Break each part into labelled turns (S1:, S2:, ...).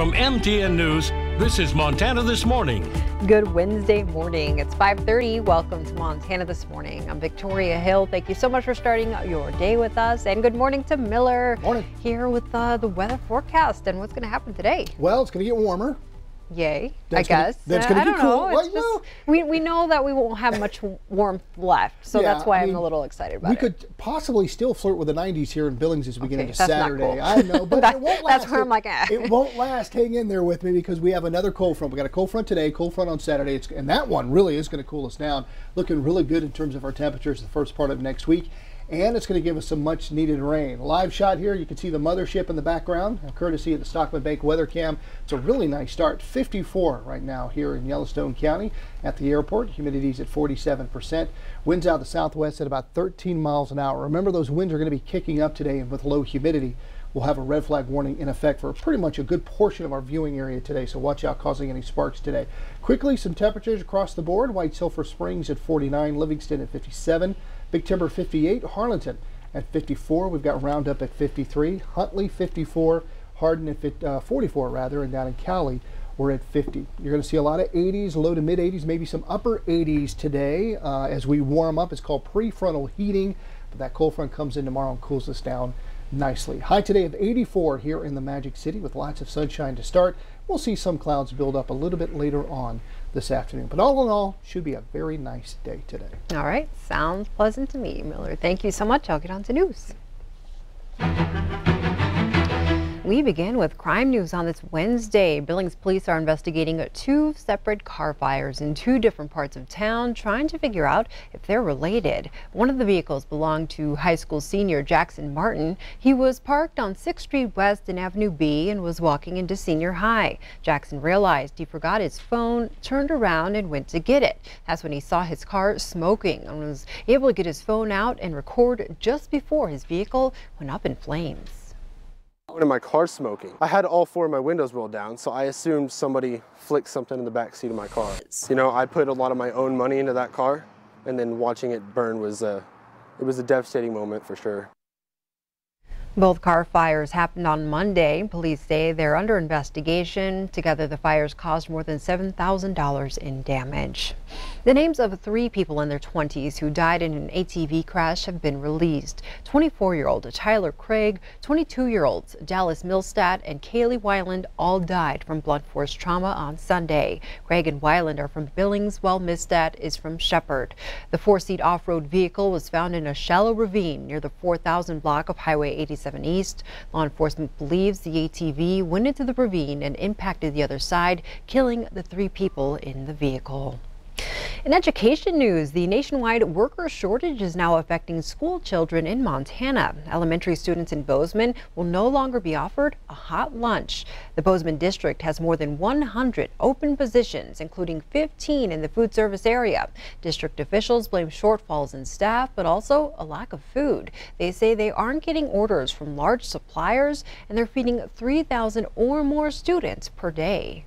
S1: From MTN News, this is Montana This Morning.
S2: Good Wednesday morning. It's 5:30. Welcome to Montana This Morning. I'm Victoria Hill. Thank you so much for starting your day with us. And good morning to Miller.
S3: Morning.
S2: Here with uh, the weather forecast and what's going to happen today.
S3: Well, it's going to get warmer.
S2: Yay,
S3: That's
S2: I
S3: gonna-
S2: guess.
S3: that's
S2: Uh,
S3: gonna be cool.
S2: know.
S3: Well,
S2: just, we, we know that we won't have much warmth left, so
S3: Yeah,
S2: that's why
S3: I
S2: I'm
S3: mean,
S2: a little excited about
S3: We
S2: it.
S3: We could possibly still flirt with the 90s here in Billings as we get into Saturday.
S2: cool.
S3: I know, but
S2: That-
S3: it won't
S2: that's
S3: last.
S2: where I'm like, ah.
S3: It won't last. Hang in there with me because we have another cold front. We got a cold front today, cold front on Saturday, it's, and that one really is going to cool us down. Looking really good in terms of our temperatures the first part of next week. And it's going to give us some much needed rain. Live shot here, you can see the mothership in the background, courtesy of the Stockman Bank weather cam. It's a really nice start. 54 right now here in Yellowstone County at the airport. Humidity's at 47%. Winds out the southwest at about 13 miles an hour. Remember, those winds are going to be kicking up today, and with low humidity, we'll have a red flag warning in effect for pretty much a good portion of our viewing area today. So watch out causing any sparks today. Quickly, some temperatures across the board. White Sulphur Springs at 49, Livingston at 57, Big Timber 58, Harlowton at 54. We've got Roundup at 53, Huntley 54, Hardin at 50, uh, 44 rather, and down in Cody we're at 50. You're going to see a lot of 80s, low to mid 80s, maybe some upper 80s today uh, as we warm up. It's called prefrontal heating, but that cold front comes in tomorrow and cools us down nicely. High today of 84 here in the Magic City with lots of sunshine to start. We'll see some clouds build up a little bit later on this afternoon, but all in all, should be a very nice day today.
S2: All right, sounds pleasant to me, Miller. Thank you so much. I'll get on to news. We begin with crime news on this Wednesday. Billings police are investigating two separate car fires in two different parts of town, trying to figure out if they're related. One of the vehicles belonged to high school senior Jackson Martin. He was parked on 6th Street West and Avenue B and was walking into senior high. Jackson realized he forgot his phone, turned around and went to get it. That's when he saw his car smoking and was able to get his phone out and record just before his vehicle went up in flames.
S4: In my car smoking. I had all four of my windows rolled down, so I assumed somebody flicked something in the back seat of my car. You know, I put a lot of my own money into that car, and then watching it burn was a, it was a devastating moment for sure.
S2: Both car fires happened on Monday. Police say they're under investigation. Together, the fires caused more than $7,000 in damage. The names of three people in their 20s who died in an ATV crash have been released. 24-year-old Tyler Craig, 22-year-olds Dallas Milstat, and Kaylee Weiland all died from blunt force trauma on Sunday. Craig and Weiland are from Billings, while Milstat is from Shepherd. The four-seat off-road vehicle was found in a shallow ravine near the 4000 block of Highway 87 East. Law enforcement believes the ATV went into the ravine and impacted the other side, killing the three people in the vehicle. In education news, the nationwide worker shortage is now affecting school children in Montana. Elementary students in Bozeman will no longer be offered a hot lunch. The Bozeman district has more than 100 open positions, including 15 in the food service area. District officials blame shortfalls in staff, but also a lack of food. They say they aren't getting orders from large suppliers, and they're feeding 3,000 or more students per day.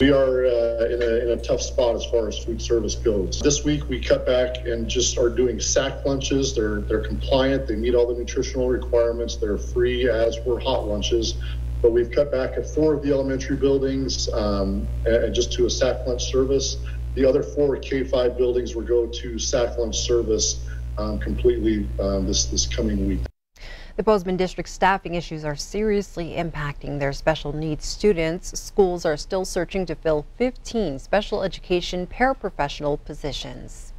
S5: We are uh, in, a, in a tough spot as far as food service goes. This week we cut back and just are doing sack lunches. They're they're compliant. They meet all the nutritional requirements. They're free as were hot lunches. But we've cut back at four of the elementary buildings um, and just to a sack lunch service. The other four K5 buildings will go to sack lunch service um, completely um, this this coming week.
S2: The Bozeman district staffing issues are seriously impacting their special needs students. Schools are still searching to fill 15 special education paraprofessional positions.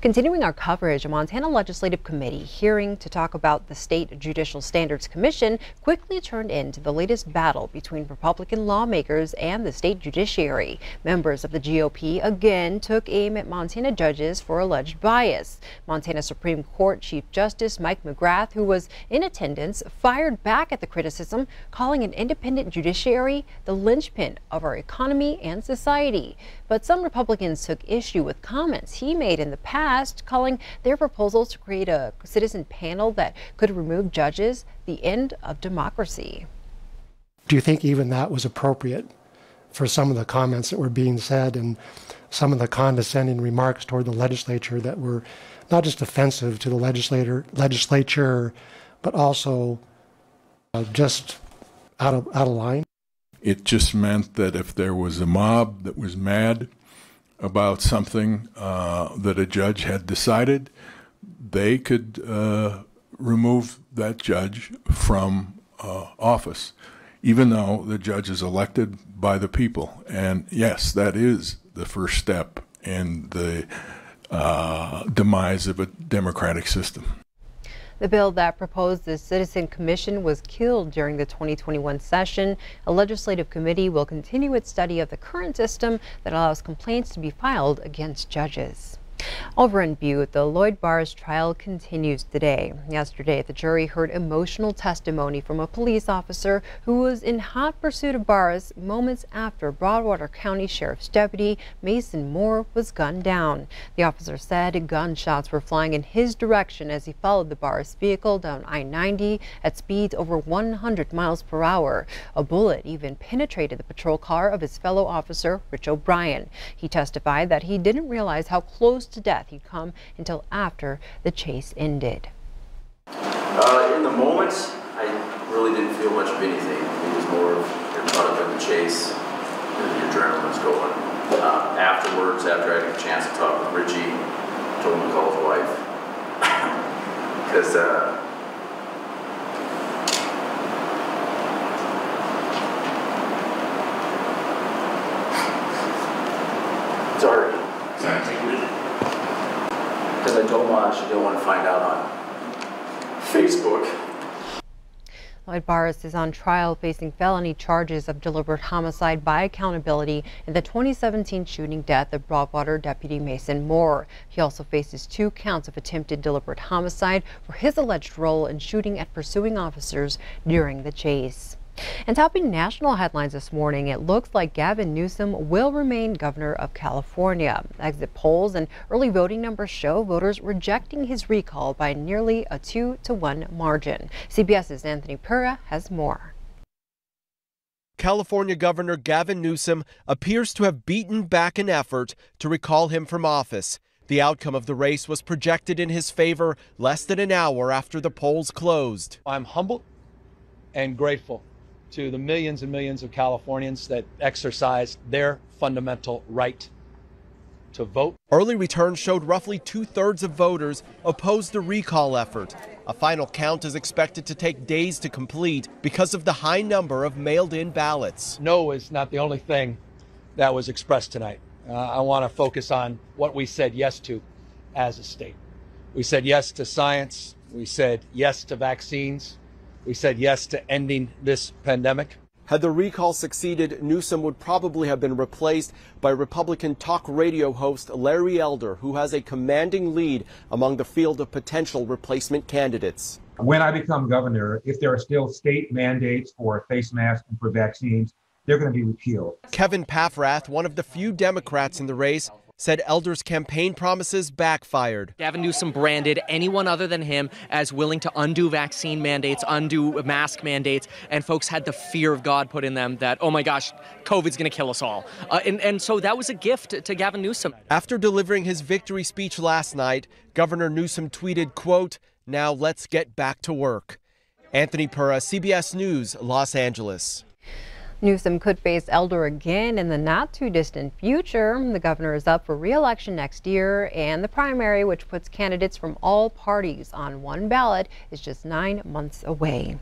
S2: Continuing our coverage, a Montana Legislative Committee hearing to talk about the State Judicial Standards Commission quickly turned into the latest battle between Republican lawmakers and the state judiciary. Members of the GOP again took aim at Montana judges for alleged bias. Montana Supreme Court Chief Justice Mike McGrath, who was in attendance, fired back at the criticism, calling an independent judiciary the linchpin of our economy and society. But some Republicans took issue with comments he made in the past, calling their proposals to create a citizen panel that could remove judges the end of democracy.
S6: Do you think even that was appropriate for some of the comments that were being said and some of the condescending remarks toward the legislature that were not just offensive to the legislator, legislature, but also uh, just out of, out of line?
S7: It just meant that if there was a mob that was mad about something uh, that a judge had decided, they could uh, remove that judge from uh, office, even though the judge is elected by the people. And yes, that is the first step in the uh, demise of a democratic system.
S2: The bill that proposed the Citizen Commission was killed during the 2021 session. A legislative committee will continue its study of the current system that allows complaints to be filed against judges. Over in Butte, the Lloyd Barrus trial continues today. Yesterday, the jury heard emotional testimony from a police officer who was in hot pursuit of Barrus moments after Broadwater County Sheriff's Deputy Mason Moore was gunned down. The officer said gunshots were flying in his direction as he followed the Barrus vehicle down I-90 at speeds over 100 miles per hour. A bullet even penetrated the patrol car of his fellow officer, Rich O'Brien. He testified that he didn't realize how close to death he'd come until after the chase ended.
S8: Uh, in the moment, I really didn't feel much of anything. It was more of you're in the chase, the adrenaline's going. Uh, afterwards, after I had a chance to talk with Richie, told him to call his wife. Because uh, sorry. Because She didn't want to find out on Facebook.
S2: Lloyd Barrus is on trial facing felony charges of deliberate homicide by accountability in the 2017 shooting death of Broadwater Deputy Mason Moore. He also faces two counts of attempted deliberate homicide for his alleged role in shooting at pursuing officers during the chase. And topping national headlines this morning, it looks like Gavin Newsom will remain governor of California. Exit polls and early voting numbers show voters rejecting his recall by nearly a two to one margin. CBS's Anthony Pura has more.
S9: California Governor Gavin Newsom appears to have beaten back an effort to recall him from office. The outcome of the race was projected in his favor less than an hour after the polls closed.
S10: I'm humbled and grateful to the millions and millions of Californians that exercise their fundamental right to vote.
S9: Early returns showed roughly two thirds of voters opposed the recall effort. A final count is expected to take days to complete because of the high number of mailed in ballots.
S10: No is not the only thing that was expressed tonight. Uh, I want to focus on what we said yes to as a state. We said yes to science, we said yes to vaccines, we said yes to ending this pandemic.
S9: Had the recall succeeded, Newsom would probably have been replaced by Republican talk radio host Larry Elder, who has a commanding lead among the field of potential replacement candidates.
S11: When I become governor, if there are still state mandates for face masks and for vaccines, they're going to be repealed.
S9: Kevin Paffrath, one of the few Democrats in the race, said Elder's campaign promises backfired.
S12: Gavin Newsom branded anyone other than him as willing to undo vaccine mandates, undo mask mandates, and folks had the fear of God put in them that, oh my gosh, COVID's going to kill us all. Uh, and, and so that was a gift to Gavin Newsom.
S9: After delivering his victory speech last night, Governor Newsom tweeted, quote, now let's get back to work. Anthony Pura, CBS News, Los Angeles.
S2: Newsom could face Elder again in the not too distant future. The governor is up for re-election next year, and the primary, which puts candidates from all parties on one ballot, is just nine months away.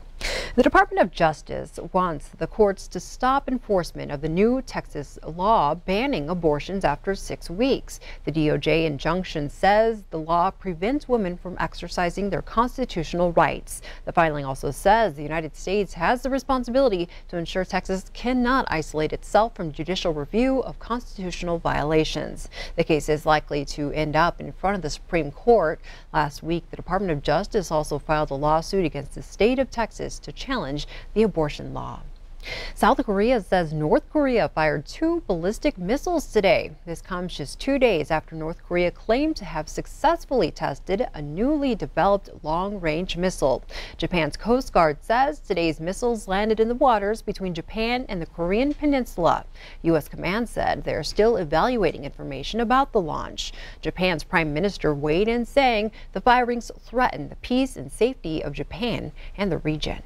S2: The Department of Justice wants the courts to stop enforcement of the new Texas law banning abortions after six weeks. The DOJ injunction says the law prevents women from exercising their constitutional rights. The filing also says the United States has the responsibility to ensure Texas cannot isolate itself from judicial review of constitutional violations. The case is likely to end up in front of the Supreme Court. Last week, the Department of Justice also filed a lawsuit against the state of Texas to challenge the abortion law. South Korea says North Korea fired two ballistic missiles today. This comes just two days after North Korea claimed to have successfully tested a newly developed long-range missile. Japan's Coast Guard says today's missiles landed in the waters between Japan and the Korean Peninsula. U.S. Command said they're still evaluating information about the launch. Japan's Prime Minister weighed in saying the firings threaten the peace and safety of Japan and the region.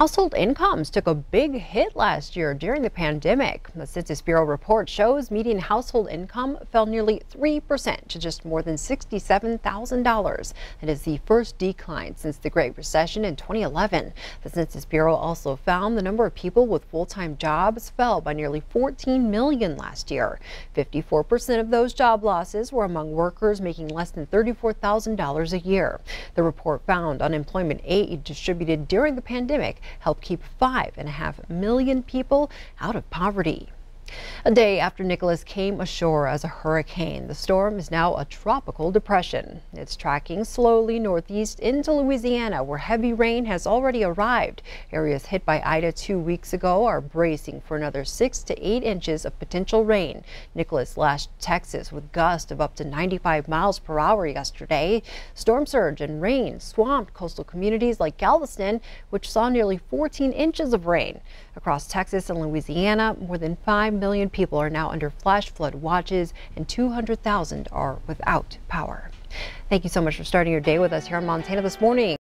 S2: Household incomes took a big hit last year during the pandemic. The Census Bureau report shows median household income fell nearly 3% to just more than $67,000. It is the first decline since the Great Recession in 2011. The Census Bureau also found the number of people with full-time jobs fell by nearly 14 million last year. 54% of those job losses were among workers making less than $34,000 a year. The report found unemployment aid distributed during the pandemic help keep five and a half million people out of poverty. A day after Nicholas came ashore as a hurricane, the storm is now a tropical depression. It's tracking slowly northeast into Louisiana, where heavy rain has already arrived. Areas hit by Ida two weeks ago are bracing for another six to eight inches of potential rain. Nicholas lashed Texas with gusts of up to 95 miles per hour yesterday. Storm surge and rain swamped coastal communities like Galveston, which saw nearly 14 inches of rain. Across Texas and Louisiana, more than 5 million people are now under flash flood watches and 200,000 are without power. Thank you so much for starting your day with us here on Montana this morning.